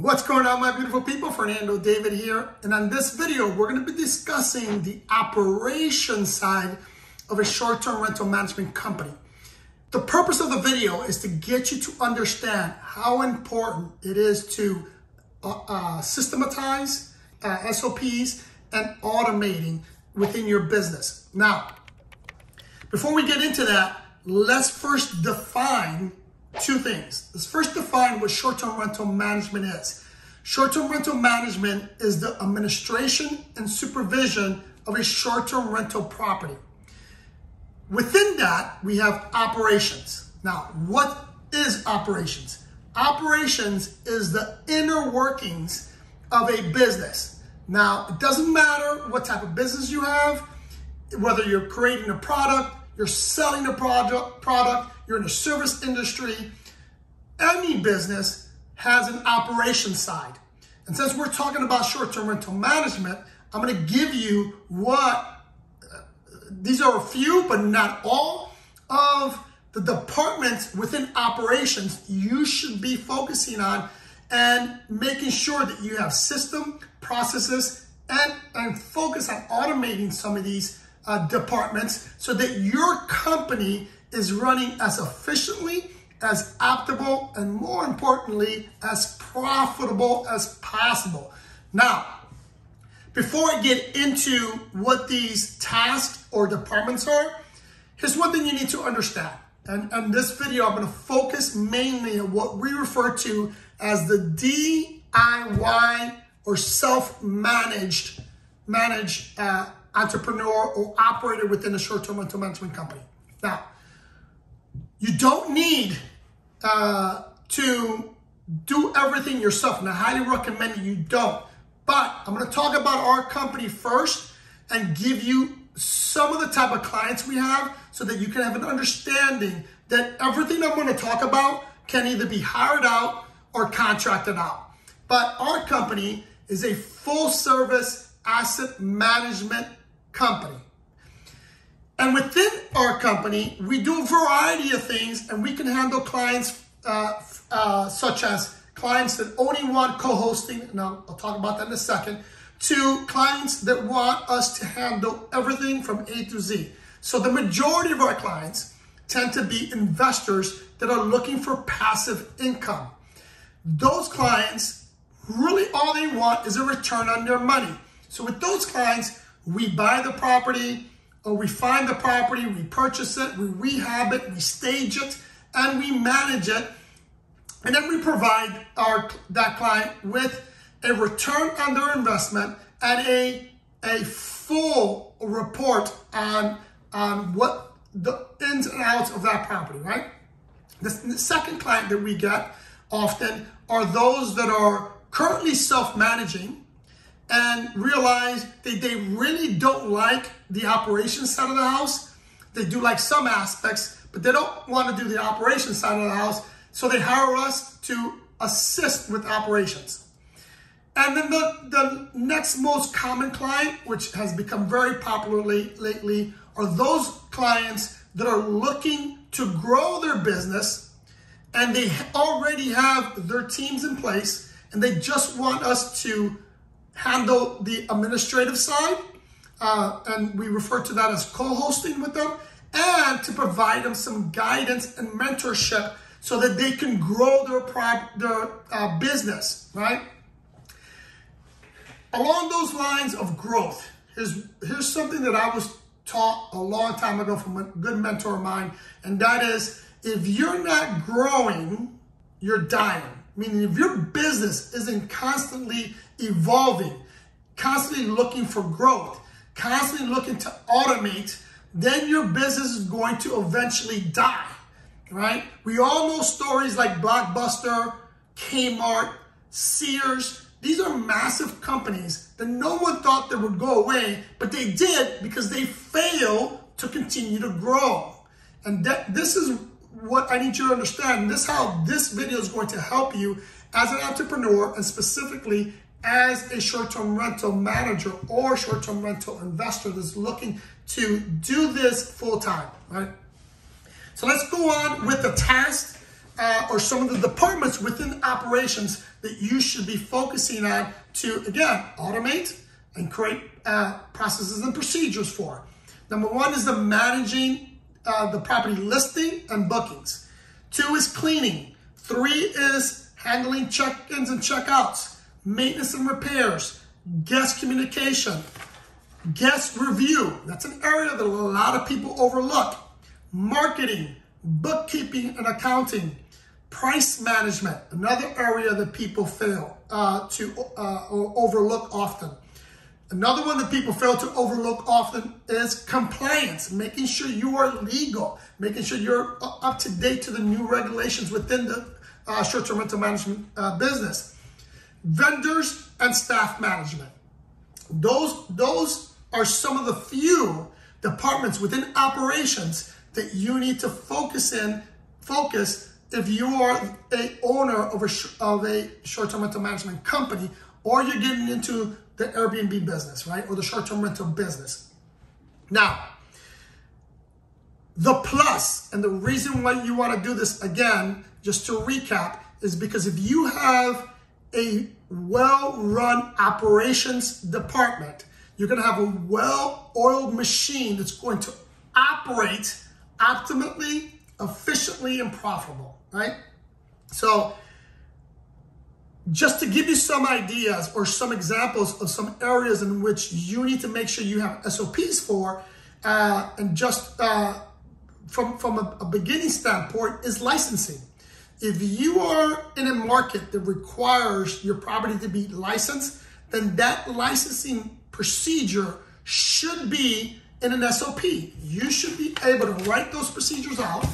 What's going on, my beautiful people? Fernando David here. And on this video, we're going to be discussing the operation side of a short-term rental management company. The purpose of the video is to get you to understand how important it is to uh, uh, systematize uh, SOPs and automating within your business. Now, before we get into that, let's first define two things. Let's first define what short-term rental management is. Short-term rental management is the administration and supervision of a short-term rental property. Within that, we have operations. Now, what is operations? Operations is the inner workings of a business. Now, it doesn't matter what type of business you have, whether you're creating a product, you're selling a product, product, you're in the service industry, any business has an operation side. And since we're talking about short-term rental management, I'm going to give you what, uh, these are a few, but not all, of the departments within operations you should be focusing on and making sure that you have system, processes, and, and focus on automating some of these uh, departments so that your company is running as efficiently, as optimal, and more importantly, as profitable as possible. Now, before I get into what these tasks or departments are, here's one thing you need to understand. And in this video, I'm gonna focus mainly on what we refer to as the DIY or self-managed managed uh, entrepreneur or operator within a short-term rental management company. Now, you don't need uh, to do everything yourself, and I highly recommend you don't. But I'm going to talk about our company first and give you some of the type of clients we have so that you can have an understanding that everything I'm going to talk about can either be hired out or contracted out. But our company is a full service asset management company. And within our company, we do a variety of things and we can handle clients uh, uh, such as clients that only want co-hosting, now I'll talk about that in a second, to clients that want us to handle everything from A to Z. So the majority of our clients tend to be investors that are looking for passive income. Those clients, really all they want is a return on their money. So with those clients, we buy the property, or we find the property, we purchase it, we rehab it, we stage it, and we manage it. And then we provide our that client with a return on their investment and a, a full report on, on what the ins and outs of that property, right? The, the second client that we get often are those that are currently self-managing and realize that they really don't like the operations side of the house. They do like some aspects, but they don't want to do the operations side of the house. So they hire us to assist with operations. And then the, the next most common client, which has become very popular late, lately, are those clients that are looking to grow their business and they already have their teams in place and they just want us to handle the administrative side, uh, and we refer to that as co-hosting with them, and to provide them some guidance and mentorship so that they can grow their, their uh, business, right? Along those lines of growth, here's, here's something that I was taught a long time ago from a good mentor of mine, and that is if you're not growing, you're dying. Meaning if your business isn't constantly evolving, constantly looking for growth, constantly looking to automate, then your business is going to eventually die, right? We all know stories like Blockbuster, Kmart, Sears. These are massive companies that no one thought they would go away, but they did because they failed to continue to grow. And that this is what I need you to understand. This how this video is going to help you as an entrepreneur and specifically as a short-term rental manager or short-term rental investor that's looking to do this full-time, right? So let's go on with the task uh, or some of the departments within operations that you should be focusing on to, again, automate and create uh, processes and procedures for. Number one is the managing uh, the property listing and bookings. Two is cleaning. Three is handling check-ins and check-outs, maintenance and repairs, guest communication, guest review. That's an area that a lot of people overlook. Marketing, bookkeeping and accounting, price management, another area that people fail uh, to uh, overlook often. Another one that people fail to overlook often is compliance, making sure you are legal, making sure you're up to date to the new regulations within the uh, short-term rental management uh, business. Vendors and staff management. Those, those are some of the few departments within operations that you need to focus in, focus if you are a owner of a, of a short-term rental management company or you're getting into the Airbnb business, right? Or the short-term rental business. Now, the plus and the reason why you want to do this again, just to recap, is because if you have a well-run operations department, you're going to have a well-oiled machine that's going to operate optimally, efficiently, and profitable, right? So just to give you some ideas or some examples of some areas in which you need to make sure you have SOPs for, uh, and just uh, from, from a, a beginning standpoint is licensing. If you are in a market that requires your property to be licensed, then that licensing procedure should be in an SOP. You should be able to write those procedures out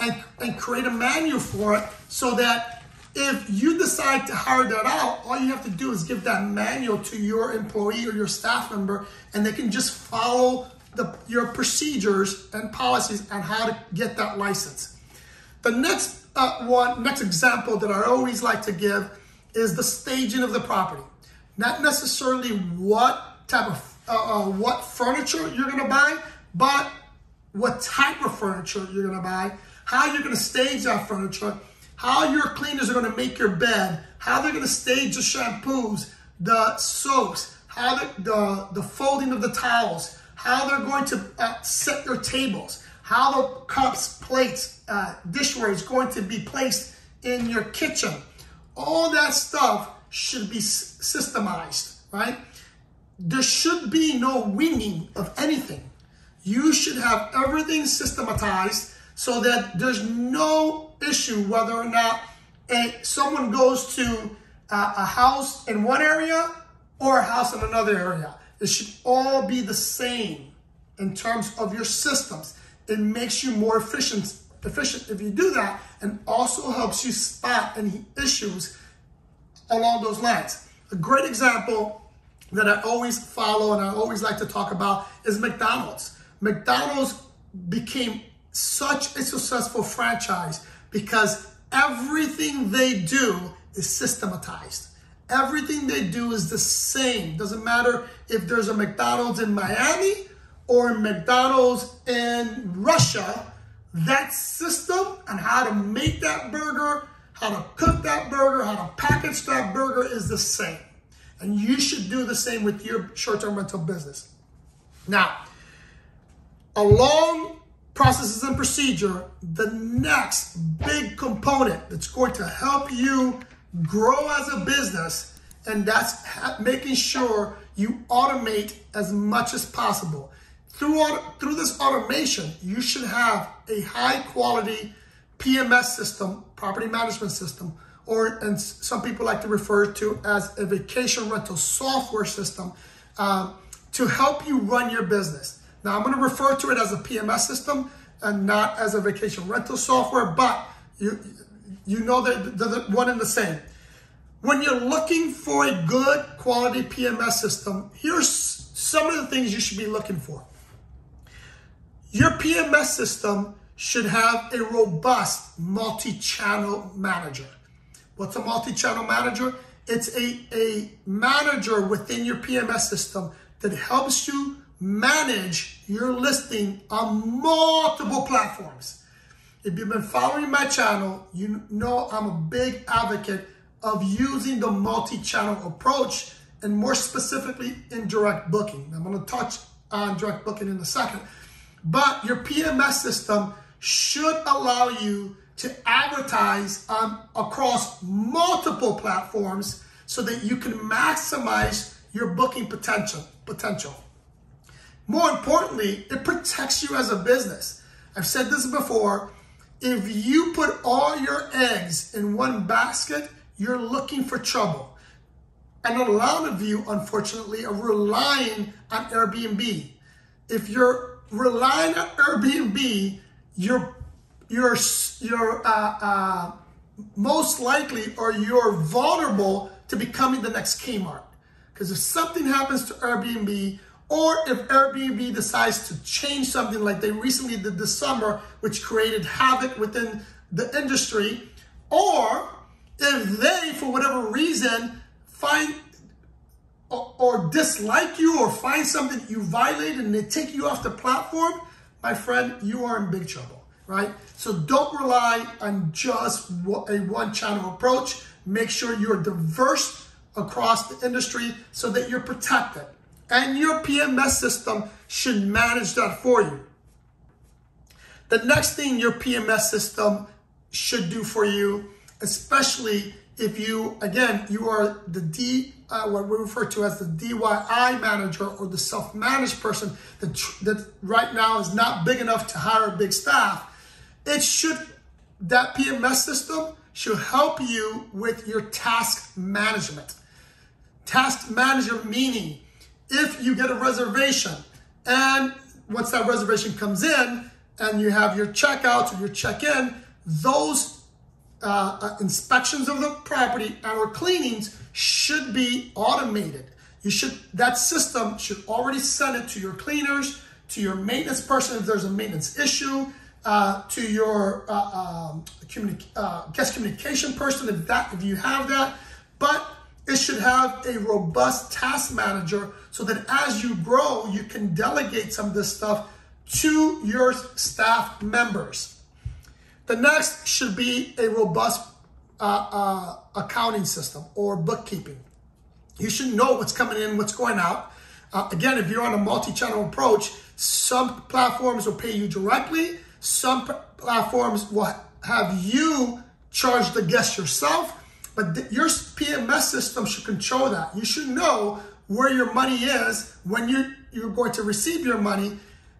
and, and create a manual for it so that if you decide to hire that out, all you have to do is give that manual to your employee or your staff member, and they can just follow the, your procedures and policies on how to get that license. The next uh, one, next example that I always like to give is the staging of the property. Not necessarily what type of uh, uh, what furniture you're going to buy, but what type of furniture you're going to buy, how you're going to stage that furniture, how your cleaners are going to make your bed, how they're going to stage the shampoos, the soaps, how the, the, the folding of the towels, how they're going to uh, set your tables, how the cups, plates, uh, dishware is going to be placed in your kitchen. All that stuff should be systemized, right? There should be no winging of anything. You should have everything systematized so that there's no issue whether or not a, someone goes to a, a house in one area or a house in another area. It should all be the same in terms of your systems. It makes you more efficient, efficient if you do that and also helps you spot any issues along those lines. A great example that I always follow and I always like to talk about is McDonald's. McDonald's became such a successful franchise because everything they do is systematized. Everything they do is the same. Doesn't matter if there's a McDonald's in Miami or McDonald's in Russia. That system and how to make that burger, how to cook that burger, how to package that burger is the same. And you should do the same with your short-term rental business. Now, along processes and procedure, the next big component that's going to help you grow as a business, and that's making sure you automate as much as possible. Through, through this automation, you should have a high quality PMS system, property management system, or and some people like to refer to as a vacation rental software system um, to help you run your business. Now, I'm going to refer to it as a PMS system and not as a vacation rental software, but you, you know that they're one and the same. When you're looking for a good quality PMS system, here's some of the things you should be looking for. Your PMS system should have a robust multi-channel manager. What's a multi-channel manager? It's a, a manager within your PMS system that helps you manage your listing on multiple platforms. If you've been following my channel, you know I'm a big advocate of using the multi-channel approach and more specifically indirect booking. I'm going to touch on direct booking in a second. But your PMS system should allow you to advertise um, across multiple platforms so that you can maximize your booking potential. potential. More importantly, it protects you as a business. I've said this before. If you put all your eggs in one basket, you're looking for trouble. And a lot of you, unfortunately, are relying on Airbnb. If you're relying on Airbnb, you're you're you're uh, uh, most likely or you're vulnerable to becoming the next Kmart. Because if something happens to Airbnb, or if Airbnb decides to change something like they recently did this summer, which created havoc within the industry, or if they, for whatever reason, find or, dislike you or find something you violated and they take you off the platform, my friend, you are in big trouble, right? So don't rely on just a one channel approach. Make sure you're diverse across the industry so that you're protected. And your PMS system should manage that for you. The next thing your PMS system should do for you especially if you, again, you are the D, uh, what we refer to as the DIY manager or the self-managed person that, that right now is not big enough to hire a big staff. It should, that PMS system should help you with your task management. Task manager meaning if you get a reservation and once that reservation comes in and you have your checkouts or your check-in, those uh, uh, inspections of the property and or cleanings should be automated. You should that system should already send it to your cleaners, to your maintenance person if there's a maintenance issue, uh, to your uh, um, communi- uh, guest communication person if that if you have that. But it should have a robust task manager so that as you grow, you can delegate some of this stuff to your staff members. The next should be a robust uh, uh, accounting system or bookkeeping. You should know what's coming in, what's going out. Uh, again, if you're on a multi-channel approach, some platforms will pay you directly. Some platforms will have you charge the guest yourself, but th- your PMS system should control that. You should know where your money is when you you're going to receive your money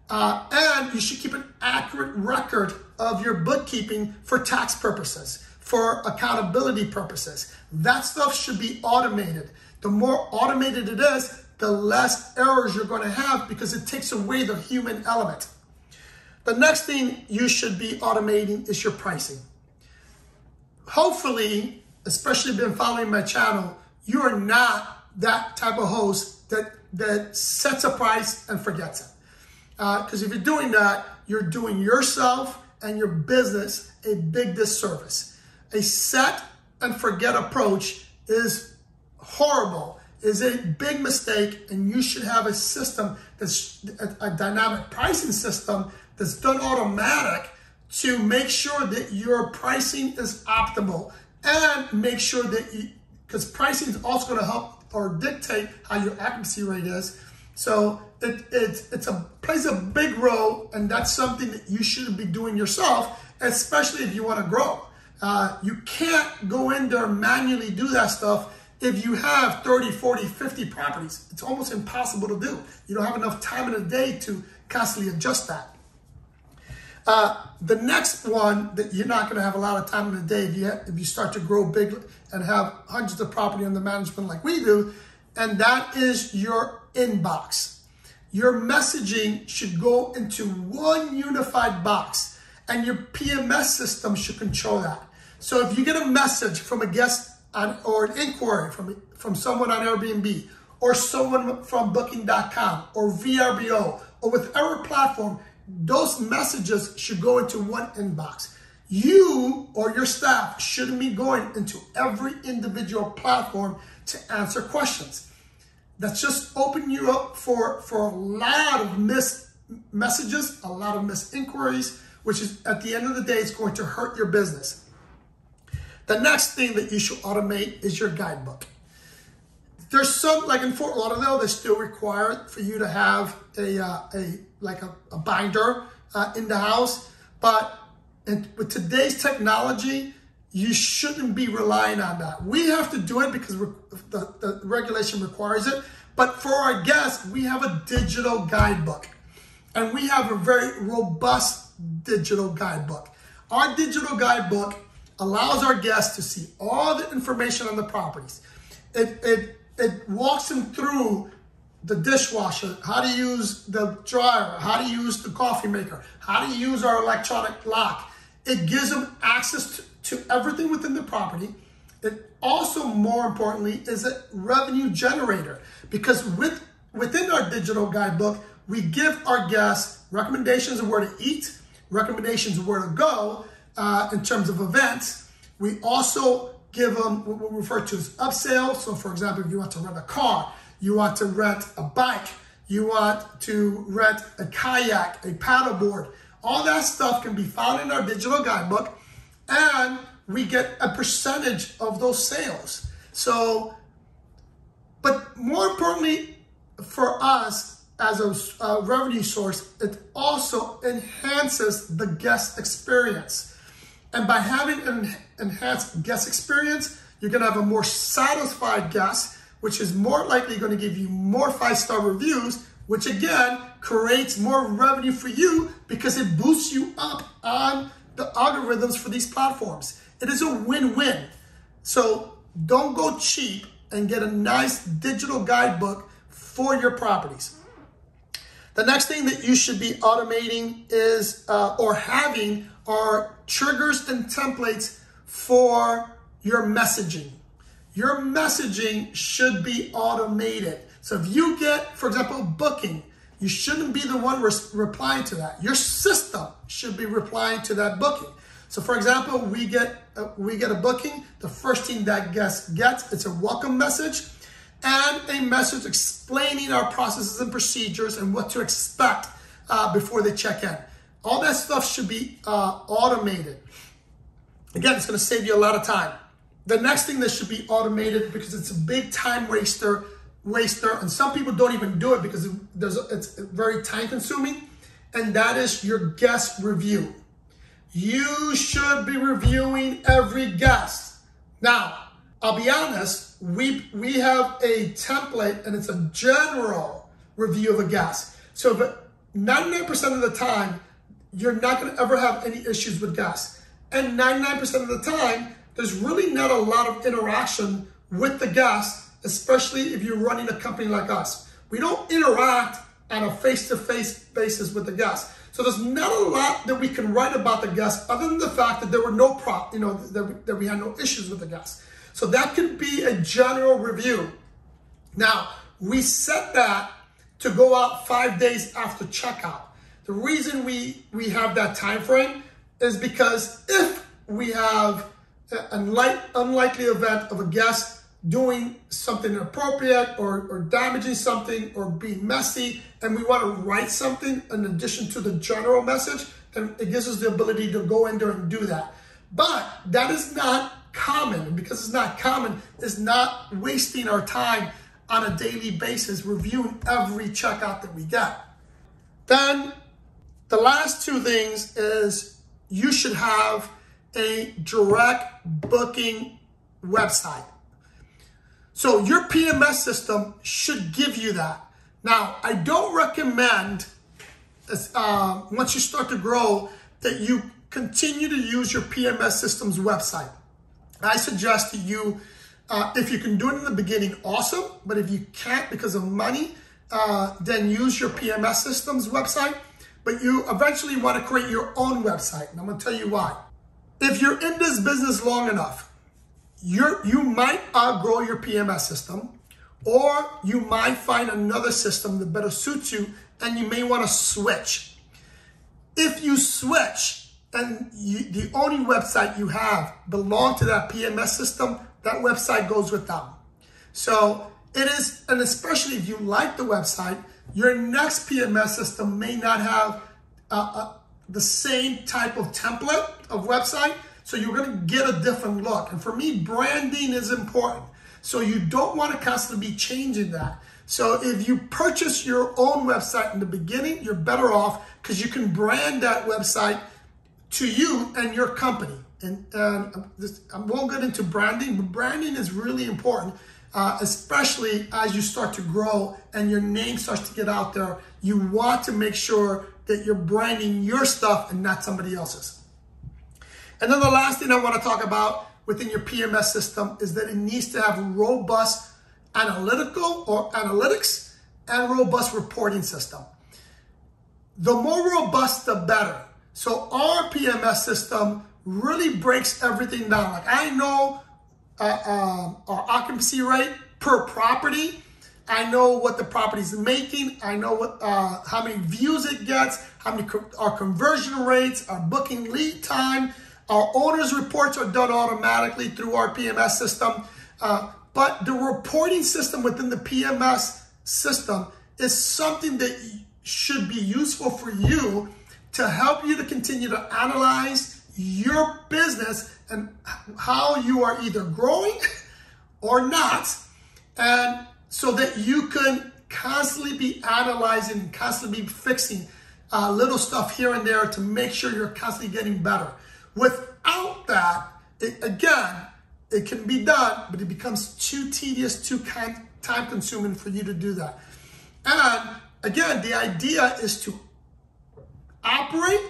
uh, and you should keep an accurate record of your bookkeeping for tax purposes, for accountability purposes. That stuff should be automated. The more automated it is, the less errors you're going to have because it takes away the human element. The next thing you should be automating is your pricing. Hopefully, especially been following my channel, you are not that type of host that, that sets a price and forgets it. Because uh, if you're doing that, you're doing yourself and your business a big disservice. A set and forget approach is horrible, is a big mistake, and you should have a system that's a, a dynamic pricing system that's done automatic to make sure that your pricing is optimal and make sure that you, because pricing is also going to help or dictate how your accuracy rate is. So it, it it's a plays a big role, and that's something that you should be doing yourself, especially if you want to grow. Uh, you can't go in there manually do that stuff if you have 30, 40, 50 properties. It's almost impossible to do. You don't have enough time in a day to constantly adjust that. Uh, the next one that you're not going to have a lot of time in a day if you, have, if you start to grow big and have hundreds of property under management like we do, and that is your inbox your messaging should go into one unified box and your PMS system should control that. So if you get a message from a guest on, or an inquiry from, from someone on Airbnb or someone from booking.com or VRBO or with our platform, those messages should go into one inbox. You or your staff shouldn't be going into every individual platform to answer questions that's just opening you up for, for a lot of missed messages, a lot of missed inquiries, which is at the end of the day, it's going to hurt your business. The next thing that you should automate is your guidebook. There's some, like in Fort Lauderdale, they still require for you to have a, uh, a like a, a binder uh, in the house. But with today's technology, you shouldn't be relying on that. We have to do it because the, the regulation requires it. But for our guests, we have a digital guidebook. And we have a very robust digital guidebook. Our digital guidebook allows our guests to see all the information on the properties. It, it, it walks them through the dishwasher, how to use the dryer, how to use the coffee maker, how to use our electronic lock. It gives them access to, to everything within the property. It also, more importantly, is a revenue generator because with within our digital guidebook, we give our guests recommendations of where to eat, recommendations of where to go uh, in terms of events. We also give them what we refer to as upsell. So, for example, if you want to rent a car, you want to rent a bike, you want to rent a kayak, a paddleboard, all that stuff can be found in our digital guidebook, and we get a percentage of those sales. So, but more importantly, for us, as a uh, revenue source, it also enhances the guest experience. And by having an enhanced guest experience, you're gonna have a more satisfied guest, which is more likely gonna give you more five-star reviews, which again creates more revenue for you because it boosts you up on the algorithms for these platforms. It is a win-win. So don't go cheap and get a nice digital guidebook for your properties. The next thing that you should be automating is, uh, or having, are triggers and templates for your messaging. Your messaging should be automated. So if you get, for example, booking, you shouldn't be the one re replying to that. Your system should be replying to that booking. So for example, we get uh, we get a booking. The first thing that guest gets, it's a welcome message and a message explaining our processes and procedures and what to expect uh, before they check in. All that stuff should be uh, automated. Again, it's going to save you a lot of time. The next thing that should be automated because it's a big time waster, waster, and some people don't even do it because it's very time consuming, and that is your guest review. You should be reviewing every guest. Now, I'll be honest, we, we have a template and it's a general review of a guest. So 99% of the time, you're not going to ever have any issues with guests. And 99% of the time, there's really not a lot of interaction with the guests, especially if you're running a company like us. We don't interact on a face-to-face basis with the guests. So there's not a lot that we can write about the guests other than the fact that there were no prop, you know, that we, that we had no issues with the guests. So that can be a general review. Now, we set that to go out five days after checkout. The reason we, we have that time frame is because if we have an unlikely event of a guest doing something inappropriate or, or damaging something or being messy, and we want to write something in addition to the general message, then it gives us the ability to go in there and do that. But that is not common. Because it's not common, it's not wasting our time on a daily basis reviewing every checkout that we get. Then the last two things is you should have a direct booking website. So your PMS system should give you that. Now, I don't recommend uh, once you start to grow that you continue to use your PMS system's website. I suggest to you, uh, if you can do it in the beginning, awesome. But if you can't because of money, uh, then use your PMS systems website. But you eventually want to create your own website. And I'm going to tell you why. If you're in this business long enough, you're, you might outgrow your PMS system or you might find another system that better suits you and you may want to switch. If you switch, and you, the only website you have belong to that PMS system, that website goes with them. So it is, and especially if you like the website, your next PMS system may not have a, a, the same type of template of website. So you're to get a different look. And for me, branding is important. So you don't want to constantly be changing that. So if you purchase your own website in the beginning, you're better off because you can brand that website to you and your company. And um, this, I won't get into branding, but branding is really important, uh, especially as you start to grow and your name starts to get out there. You want to make sure that you're branding your stuff and not somebody else's. And then the last thing I want to talk about within your PMS system is that it needs to have robust analytical or analytics and robust reporting system. The more robust, the better. So our PMS system really breaks everything down. Like I know uh, uh, our occupancy rate per property. I know what the property is making. I know what uh, how many views it gets, how many co our conversion rates, our booking lead time. Our owner's reports are done automatically through our PMS system. Uh, but the reporting system within the PMS system is something that should be useful for you to help you to continue to analyze your business and how you are either growing or not. And so that you can constantly be analyzing constantly be fixing uh, little stuff here and there to make sure you're constantly getting better. Without that, it, again, it can be done, but it becomes too tedious, too time consuming for you to do that. And again, the idea is to operate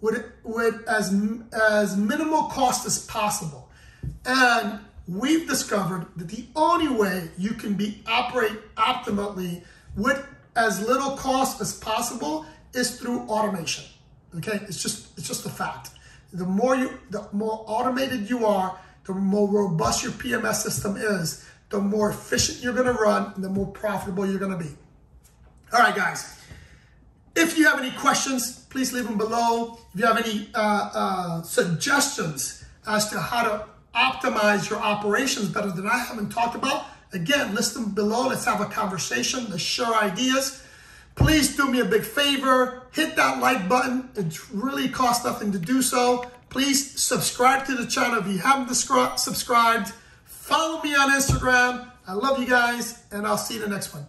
with, with as, as minimal cost as possible. And we've discovered that the only way you can be operate optimally with as little cost as possible is through automation. Okay, it's just it's just a fact. The more you the more automated you are, the more robust your PMS system is, the more efficient you're to run, and the more profitable you're to be. All right, guys. If you have any questions, please leave them below. If you have any uh, uh, suggestions as to how to optimize your operations better than I haven't talked about, again, list them below. Let's have a conversation. Let's share ideas. Please do me a big favor. Hit that like button. It really costs nothing to do so. Please subscribe to the channel if you haven't subscribed. Follow me on Instagram. I love you guys, and I'll see you in the next one.